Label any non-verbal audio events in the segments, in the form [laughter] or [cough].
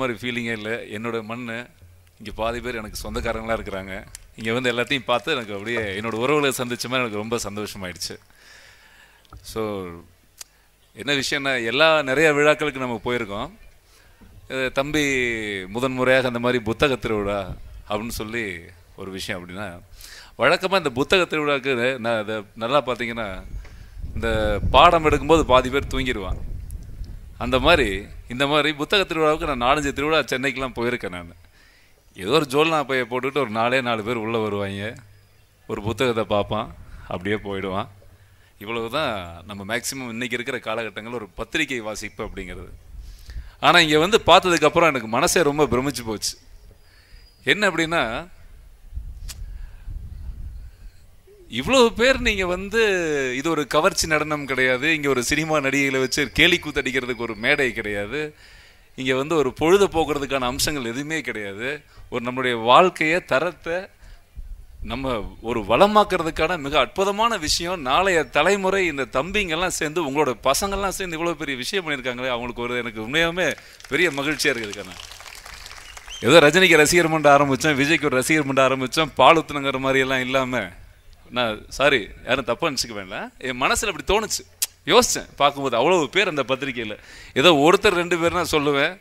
மாதிரி ஃபீலிங்கே இல்லை. என்னோட மண் இங்கே பாதி பேர் எனக்கு சொந்தக்காரங்களாக இருக்கிறாங்க. இங்கே வந்து எல்லாத்தையும் பார்த்து எனக்கு அப்படியே என்னோட உறவுகளை சந்திச்ச மாதிரி எனக்கு ரொம்ப சந்தோஷமாயிடுச்சு. ஸோ என்ன விஷயம்னா எல்லா நிறைய விழாக்களுக்கு நம்ம போயிருக்கோம். தம்பி முதன்முறையாக அந்த மாதிரி புத்தக திருவிழா அப்படின்னு சொல்லி ஒரு விஷயம் அப்படின்னா வழக்கமாக இந்த புத்தக திருவிழாவுக்கு நான் அதை நல்லா பார்த்தீங்கன்னா இந்த பாடம் எடுக்கும்போது பாதி பேர் தூங்கிடுவான் அந்த மாதிரி இந்த மாதிரி புத்தக திருவிழாவுக்கு நான் நாலஞ்சு திருவிழா சென்னைக்கெலாம் போயிருக்கேன் நான். ஏதோ ஒரு ஜோல்னா பைய போட்டுக்கிட்டு ஒரு நாலே நாலு பேர் உள்ளே வருவாங்க. ஒரு புத்தகத்தை பார்ப்பான் அப்படியே போயிடுவான். இவ்வளவு தான் நம்ம மேக்சிமம் இன்றைக்கி இருக்கிற காலகட்டங்கள் ஒரு பத்திரிகை வாசிப்பு அப்படிங்கிறது. ஆனால் இங்கே வந்து பார்த்ததுக்கப்புறம் எனக்கு மனசே ரொம்ப பிரமிச்சு போச்சு. என்ன அப்படின்னா இவ்வளவு பேர் நீங்க வந்து இது ஒரு கவர்ச்சி நடனம் கிடையாது. இங்க ஒரு சினிமா நடிகைகளை வச்சு கேலி கூத்தடிக்கிறதுக்கு ஒரு மேடை கிடையாது. இங்க வந்து ஒரு பொழுது போக்குறதுக்கான அம்சங்கள் எதுவுமே கிடையாது. ஒரு நம்மளுடைய வாழ்க்கையை தரத்தை நம்ம ஒரு வளமாக்குறதுக்கான மிக அற்புதமான விஷயம். நாளைய தலைமுறை இந்த தம்பிங்கெல்லாம் சேர்ந்து உங்களோட பசங்கள்லாம் சேர்ந்து இவ்வளவு பெரிய விஷயம் பண்ணியிருக்காங்களே அவங்களுக்கு ஒரு எனக்கு உண்மையாலுமே பெரிய மகிழ்ச்சியா இருக்குதுக்கான ஏதோ ரஜினிக்கு ரசிகர் மன்றம் ஆரம்பித்தோம் விஜய்க்கு ஒரு ரசிகர் மன்றம் ஆரம்பித்தோம் பால் மாதிரி எல்லாம் இல்லாமல் நான் சாரி யாரும் தப்பாக நினச்சிக்க வேண்டாம். என் மனசில் அப்படி தோணுச்சு. யோசித்தேன் பார்க்கும்போது அவ்வளோ பேர் அந்த பத்திரிக்கையில் ஏதோ ஒருத்தர் ரெண்டு பேர் நான் சொல்லுவேன்.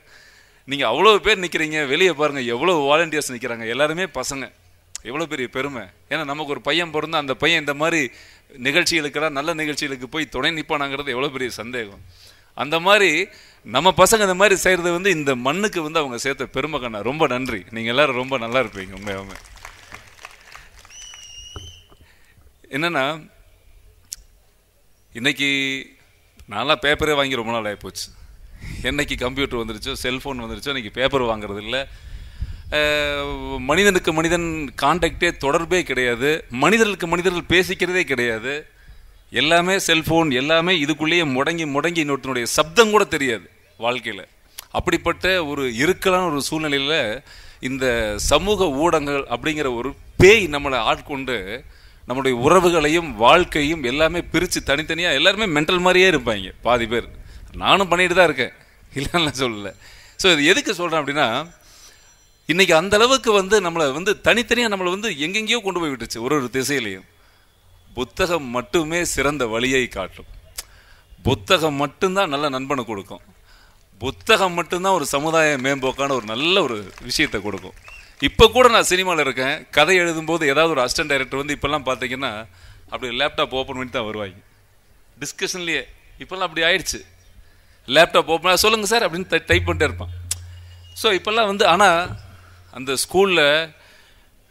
நீங்கள் அவ்வளோ பேர் நிற்கிறீங்க வெளியே பாருங்கள் எவ்வளோ வாலண்டியர்ஸ் நிற்கிறாங்க எல்லாருமே பசங்க. எவ்வளோ பெரிய பெருமை. ஏன்னா நமக்கு ஒரு பையன் பிறந்தா அந்த பையன் இந்த மாதிரி நிகழ்ச்சிகளுக்கெல்லாம் நல்ல நிகழ்ச்சிகளுக்கு போய் துணை நிற்பானாங்கிறது எவ்வளோ பெரிய சந்தேகம். அந்த மாதிரி நம்ம பசங்க இந்த மாதிரி செய்கிறது வந்து இந்த மண்ணுக்கு வந்து அவங்க சேர்த்த பெருமை கண்ணா. ரொம்ப நன்றி. நீங்கள் எல்லோரும் ரொம்ப நல்லா இருப்பீங்க உண்மையாகவே என்னென்னா இன்றைக்கி நான்லாம் பேப்பரே வாங்கி ரொம்ப நாள் ஆகிப்போச்சு என்னைக்கு கம்ப்யூட்டர் வந்துருச்சோ செல்ஃபோன் வந்துருச்சோ இன்றைக்கி பேப்பர் வாங்குறது இல்லை. மனிதனுக்கு மனிதன் கான்டாக்டே தொடர்பே கிடையாது. மனிதர்களுக்கு மனிதர்கள் பேசிக்கிறதே கிடையாது. எல்லாமே செல்ஃபோன் எல்லாமே இதுக்குள்ளேயே முடங்கி முடங்கி இன்னொருத்தனுடைய சப்தம் கூட தெரியாது வாழ்க்கையில். அப்படிப்பட்ட ஒரு இருக்கலான ஒரு சூழ்நிலையில் இந்த சமூக ஊடகங்கள் அப்படிங்கிற ஒரு பேய் நம்மளை ஆட்கொண்டு நம்மளுடைய உறவுகளையும் வாழ்க்கையும் எல்லாமே பிரித்து தனித்தனியாக எல்லாருமே மென்டல் மாதிரியே இருப்பாங்க. பாதி பேர். நானும் பண்ணிட்டு தான் இருக்கேன். இல்லைன்னு சொல்லலை. ஸோ இது எதுக்கு சொல்கிறேன் அப்படின்னா இன்றைக்கி அந்தளவுக்கு வந்து நம்மளை வந்து தனித்தனியாக நம்மளை வந்து எங்கெங்கேயோ கொண்டு போய் விட்டுச்சு ஒரு ஒரு திசையிலையும். புத்தகம் மட்டுமே சிறந்த வழியை காட்டும். புத்தகம் மட்டும்தான் நல்ல நண்பனை கொடுக்கும். புத்தகம் மட்டும்தான் ஒரு சமுதாய மேம்போக்கான ஒரு நல்ல ஒரு விஷயத்தை கொடுக்கும். இப்போ கூட நான் சினிமாவில் இருக்கேன். கதை எழுதும்போது ஏதாவது ஒரு அசிஸ்டன்ட் டைரக்டர் வந்து இப்போல்லாம் பார்த்தீங்கன்னா அப்படி லேப்டாப் ஓப்பன் பண்ணி தான் வருவாங்க. டிஸ்கஷன்லேயே இப்போல்லாம் அப்படி ஆயிடுச்சு. லேப்டாப் ஓப்பன் சொல்லுங்கள் சார் அப்படின்னு டைப் பண்ணிட்டே இருப்பான். ஸோ இப்போல்லாம் வந்து ஆனால் அந்த ஸ்கூலில்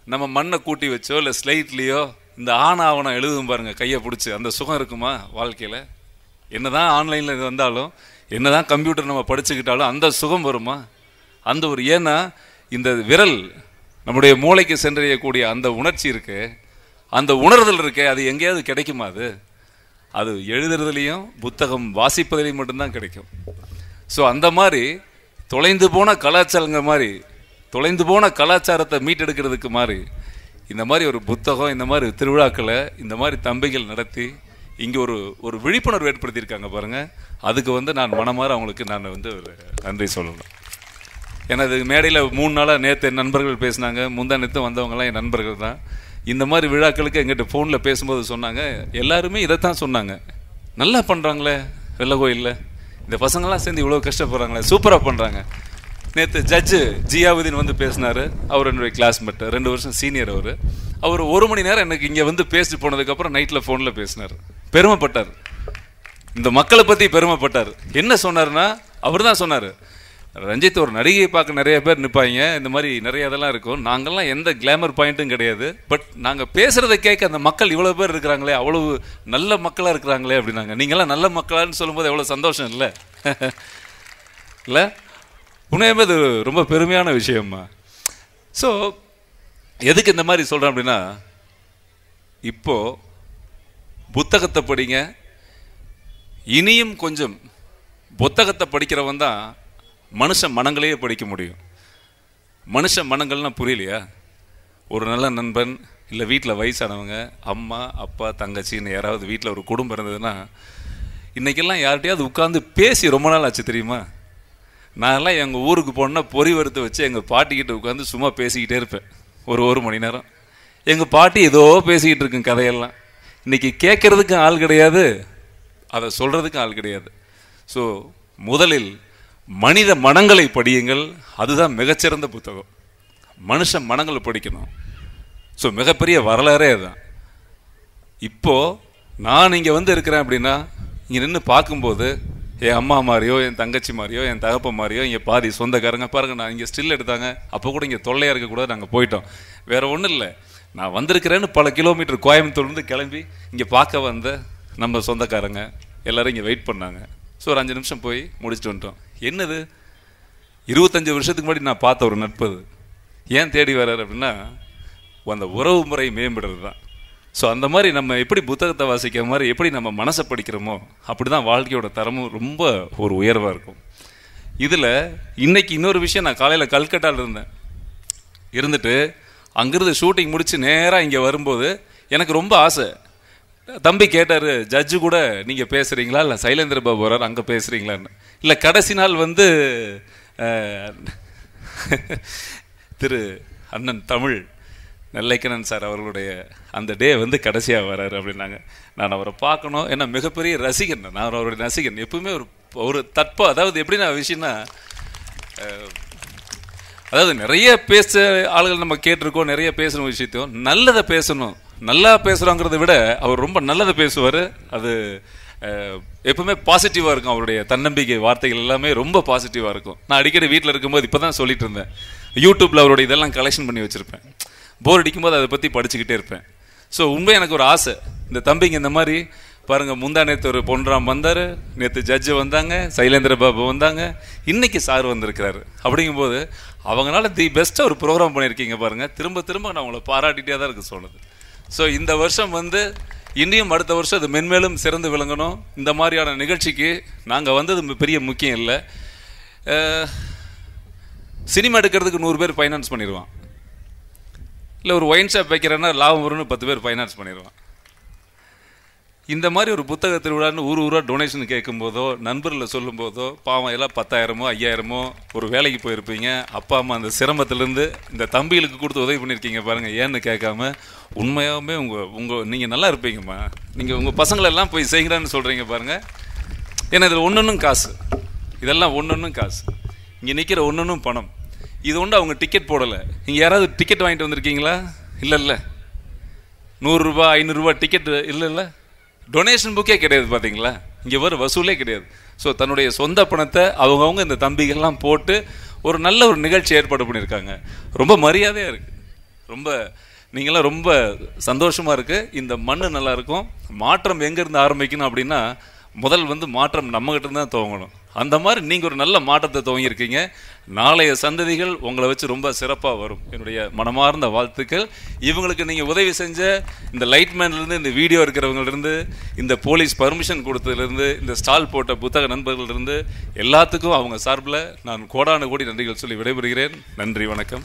நம்ம மண்ணை கூட்டி வச்சோ இல்லை ஸ்லைட்லேயோ இந்த ஆண் ஆவணம் எழுதும் பாருங்கள் கையை பிடிச்சி அந்த சுகம் இருக்குமா வாழ்க்கையில்? என்ன தான் ஆன்லைனில் இது வந்தாலும் என்னதான் கம்ப்யூட்டர் நம்ம படிச்சுக்கிட்டாலும் அந்த சுகம் வருமா? அந்த ஒரு ஏன்னா இந்த விரல் நம்முடைய மூளைக்கு சென்றடையக்கூடிய அந்த உணர்ச்சி இருக்கு. அந்த உணர்தல் இருக்கே அது எங்கேயாவது கிடைக்குமா அது? அது எழுதுறதுலையும் புத்தகம் வாசிப்பதிலையும் மட்டும்தான் கிடைக்கும். ஸோ அந்த மாதிரி தொலைந்து போன கலாச்சாரங்க மாதிரி தொலைந்து போன கலாச்சாரத்தை மீட்டெடுக்கிறதுக்கு மாதிரி இந்த மாதிரி ஒரு புத்தகம் இந்த மாதிரி திருவிழாக்களை இந்த மாதிரி தம்பிகள் நடத்தி இங்கே ஒரு ஒரு விழிப்புணர்வு ஏற்படுத்தியிருக்காங்க பாருங்கள் அதுக்கு வந்து நான் மனமாற அவங்களுக்கு நான் வந்து ஒரு நன்றி சொல்லணும். எனது மேடையில் மூணு நாளாக நேற்று என் நண்பர்கள் பேசினாங்க முந்தா நேற்று வந்தவங்கலாம் என் நண்பர்கள் தான். இந்த மாதிரி விழாக்களுக்கு எங்கிட்ட ஃபோனில் பேசும்போது சொன்னாங்க எல்லாருமே இதைத்தான் சொன்னாங்க. நல்லா பண்ணுறாங்களே வெள்ள கோயிலில் இந்த பசங்களாம் சேர்ந்து இவ்வளோ கஷ்டப்படுறாங்களே சூப்பராக பண்ணுறாங்க நேற்று ஜட்ஜு ஜியாவுதீன் வந்து பேசினார் அவர் என்னுடைய கிளாஸ்மேட் ரெண்டு வருஷம் சீனியர் அவர். அவர் ஒரு மணி நேரம் எனக்கு இங்கே வந்து பேசிட்டு போனதுக்கப்புறம் நைட்டில் ஃபோனில் பேசினார். பெருமைப்பட்டார். இந்த மக்களை பற்றி பெருமைப்பட்டார். என்ன சொன்னார்னா அவர் தான் சொன்னார் ரஞ்சித் ஒரு நடிகையை பார்க்க நிறைய பேர் நிற்பாங்க இந்த மாதிரி நிறைய இதெல்லாம் இருக்கும். நாங்கள்லாம் எந்த கிளாமர் பாயிண்ட்டும் கிடையாது. பட் நாங்கள் பேசுகிறத கேட்க அந்த மக்கள் இவ்வளோ பேர் இருக்கிறாங்களே அவ்வளவு நல்ல மக்களாக இருக்கிறாங்களே அப்படின்னாங்க. நீங்களாம் நல்ல மக்களான்னு சொல்லும்போது எவ்வளோ சந்தோஷம் இல்லை? [laughs] இல்லை? உண்மையுமே அது ரொம்ப பெருமையான விஷயம்மா. ஸோ எதுக்கு இந்த மாதிரி சொல்கிறேன் அப்படின்னா இப்போ புத்தகத்தை படிங்க. இனியும் கொஞ்சம் புத்தகத்தை படிக்கிறவன் தான் மனுஷ மனங்களையே படிக்க முடியும். மனுஷ மனங்கள்னா புரியலையா? ஒரு நல்ல நண்பன் இல்லை வீட்டில் வயசானவங்க அம்மா அப்பா தங்கச்சின்னு யாராவது வீட்டில் ஒரு குடும்பம் இருந்ததுன்னா இன்றைக்கெல்லாம் யார்கிட்டயாவது உட்காந்து பேசி ரொம்ப நாள் ஆச்சு தெரியுமா? நான்லாம் எங்கள் ஊருக்கு போனேன்னா பொறி வறுத்து வச்சு எங்கள் பாட்டிக்கிட்ட உட்காந்து சும்மா பேசிக்கிட்டே இருப்பேன். ஒரு ஒரு மணி நேரம். எங்கள் பாட்டி ஏதோ பேசிக்கிட்டு இருக்கும் கதையெல்லாம். இன்றைக்கி கேட்கறதுக்கும் ஆள் கிடையாது அதை சொல்கிறதுக்கும் ஆள் கிடையாது. ஸோ முதலில் மனித மனங்களை படியுங்கள். அதுதான் மிகச்சிறந்த புத்தகம். மனுஷ மனங்களை படிக்கணும். ஸோ மிகப்பெரிய வரலாறே அதுதான். இப்போது நான் இங்கே வந்து இருக்கிறேன் அப்படின்னா இங்கே நின்று பார்க்கும்போது என் அம்மா மாதிரியோ என் தங்கச்சி மாதிரியோ என் தகப்ப மாதிரியோ இங்கே பாதி சொந்தக்காரங்க. பாருங்க நான் இங்கே ஸ்டில் எடுத்தாங்க. அப்போ கூட இங்கே தொல்லையாக இருக்கக்கூடாது நாங்கள் போயிட்டோம். வேறு ஒன்றும் இல்லை. நான் வந்திருக்கிறேன்னு பல கிலோமீட்டர் கோயம்புத்தூர்லேருந்து கிளம்பி இங்கே பார்க்க வந்த நம்ம சொந்தக்காரங்க எல்லோரும் இங்கே வெயிட் பண்ணாங்க. ஸோ ஒரு அஞ்சு நிமிஷம் போய் முடிச்சுட்டு வந்துட்டோம். என்னது? இருபத்தஞ்சு வருஷத்துக்கு முன்னாடி நான் பார்த்த ஒரு நட்பு அது. ஏன் தேடி வர்றாரு அப்படின்னா அந்த உறவு முறை மேம்படுறது தான். ஸோ அந்த மாதிரி நம்ம எப்படி புத்தகத்தை வாசிக்கிற மாதிரி எப்படி நம்ம மனசை படிக்கிறோமோ அப்படி தான் வாழ்க்கையோட தரமும் ரொம்ப ஒரு உயர்வாக இருக்கும். இதில் இன்றைக்கி இன்னொரு விஷயம் நான் காலையில் கல்கட்டாவில் இருந்தேன். இருந்துட்டு அங்கேருந்து ஷூட்டிங் முடித்து நேராக இங்கே வரும்போது எனக்கு ரொம்ப ஆசை. தம்பி கேட்டார் ஜட்ஜு கூட நீங்கள் பேசுகிறீங்களா இல்லை சைலேந்திர பாபு வரார் அங்கே பேசுகிறீங்களான்னு இல்லை கடைசி நாள் வந்து திரு அண்ணன் தமிழ் நெல்லைக்கணன் சார் அவர்களுடைய அந்த டே வந்து கடைசியாக வராரு அப்படின்னாங்க. நான் அவரை பார்க்கணும். ஏன்னா மிகப்பெரிய ரசிகன் நான். அவருடைய ரசிகன். எப்பவுமே ஒரு ஒரு தட்பா அதாவது எப்படின்னா விஷயம்னா அதாவது நிறைய பேச ஆளுகள் நம்ம கேட்டிருக்கோம் நிறைய பேசணும் விஷயத்தையும். நல்லதை பேசணும். நல்லா பேசுகிறோங்கிறத விட அவர் ரொம்ப நல்லதை பேசுவார். அது எப்பவுமே பாசிட்டிவாக இருக்கும் அவருடைய தன்னம்பிக்கை வார்த்தைகள் எல்லாமே ரொம்ப பாசிட்டிவாக இருக்கும். நான் அடிக்கடி வீட்டில் இருக்கும்போது இப்போ தான் சொல்லிட்டு இருந்தேன். யூடியூப்பில் அவருடைய இதெல்லாம் கலெக்ஷன் பண்ணி வச்சுருப்பேன். போர் அடிக்கும்போது அதை பற்றி படிச்சுக்கிட்டே இருப்பேன். ஸோ உண்மை எனக்கு ஒரு ஆசை. இந்த தம்பிங்க இந்த மாதிரி பாருங்க முந்தா நேற்று ஒரு பொன்ராம் வந்தார் நேற்று ஜட்ஜு வந்தாங்க சைலேந்திர பாபு வந்தாங்க இன்றைக்கி சார் வந்திருக்கிறாரு. அப்படிங்கும்போது அவங்களால தி பெஸ்ட்டாக ஒரு ப்ரோக்ராம் பண்ணியிருக்கீங்க பாருங்கள் திரும்ப திரும்ப நான் உங்களை பாராட்டிகிட்டே தான் இருக்க சொன்னது ஸோ இந்த வருஷம் வந்து இன்றையும் அடுத்த வருஷம் இது மென்மேலும் சிறந்து விளங்கணும். இந்த மாதிரியான நிகழ்ச்சிக்கு நாங்கள் வந்தது பெரிய முக்கியம் இல்லை. சினிமா எடுக்கிறதுக்கு நூறு பேர் ஃபைனான்ஸ் பண்ணிடுவான் இல்லை ஒரு ஒயின் ஷாப் வைக்கிறேன்னா லாபம் வரும்னு பத்து பேர் ஃபைனான்ஸ் பண்ணிடுவான் இந்த மாதிரி ஒரு புத்தக திருவிழான்னு ஊர் ஊராக டொனேஷன் கேட்கும்போதோ நண்பர்களை சொல்லும்போதோ பாவம் எல்லாம் பத்தாயிரமோ ஐயாயிரமோ ஒரு வேலைக்கு போயிருப்பீங்க. அப்பா அம்மா அந்த சிரமத்திலேருந்து இந்த தம்பிகளுக்கு கொடுத்து உதவி பண்ணியிருக்கீங்க பாருங்கள் ஏன்னு கேட்காம உண்மையாகவே உங்கள் உங்கள் நீங்கள் நல்லா இருப்பீங்கம்மா. நீங்கள் உங்கள் பசங்களெல்லாம் போய் செய்கிறான்னு சொல்கிறீங்க பாருங்கள் ஏன்னா இதில் ஒன்றொன்றும் காசு. இதெல்லாம் ஒன்றொன்றும் காசு. இங்கே நிற்கிற ஒன்றொன்றும் பணம். இது ஒன்று அவங்க டிக்கெட் போடலை. நீங்கள் யாராவது டிக்கெட் வாங்கிட்டு வந்திருக்கீங்களா? இல்லை இல்லை நூறுரூபா ஐநூறுரூவா டிக்கெட் இல்லை இல்லை டொனேஷன் புக்கே கிடையாது பார்த்தீங்களா இங்கே வர வசூலே கிடையாது. ஸோ தன்னுடைய சொந்த பணத்தை அவங்கவுங்க இந்த தம்பிகள்லாம் போட்டு ஒரு நல்ல ஒரு நிகழ்ச்சி ஏற்பாடு பண்ணியிருக்காங்க. ரொம்ப மரியாதையாக இருக்குது ரொம்ப நீங்களாம் ரொம்ப சந்தோஷமாக இருக்குது இந்த மண் நல்லாயிருக்கும் மாற்றம் எங்கேருந்து ஆரம்பிக்கணும் அப்படின்னா முதல் வந்து மாற்றம் நம்மகிட்ட தான் துவங்கணும். அந்த மாதிரி நீங்கள் ஒரு நல்ல மாற்றத்தை துவங்கியிருக்கீங்க. நாளைய சந்ததிகள் உங்களை வச்சு ரொம்ப சிறப்பாக வரும். என்னுடைய மனமார்ந்த வாழ்த்துக்கள். இவங்களுக்கு நீங்கள் உதவி செஞ்ச இந்த லைட்மேன்லேருந்து இந்த வீடியோ இருக்கிறவங்கலேருந்து இந்த போலீஸ் பர்மிஷன் கொடுத்ததுலேருந்து இந்த ஸ்டால் போட்ட புத்தக நண்பர்கள்லேருந்து எல்லாத்துக்கும் அவங்க சார்பில் நான் கோடான கோடி நன்றிகள் சொல்லி விடைபெறுகிறேன். நன்றி வணக்கம்.